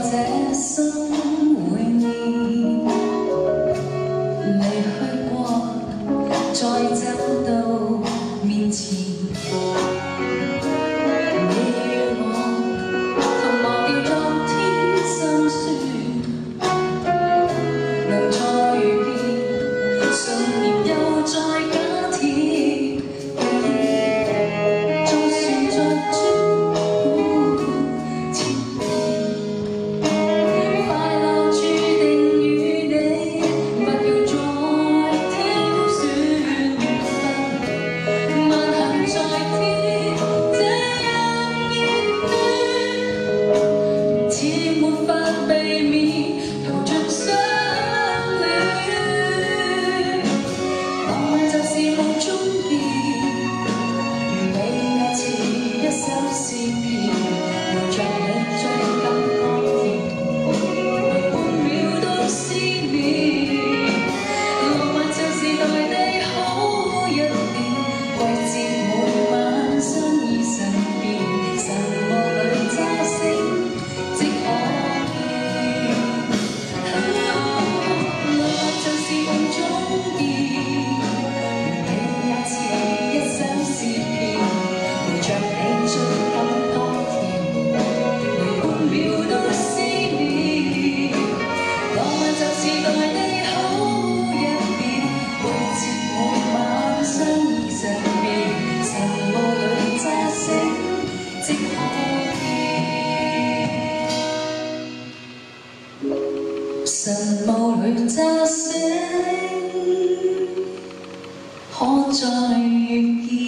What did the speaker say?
在这心会面离去过再走这星可再遇见。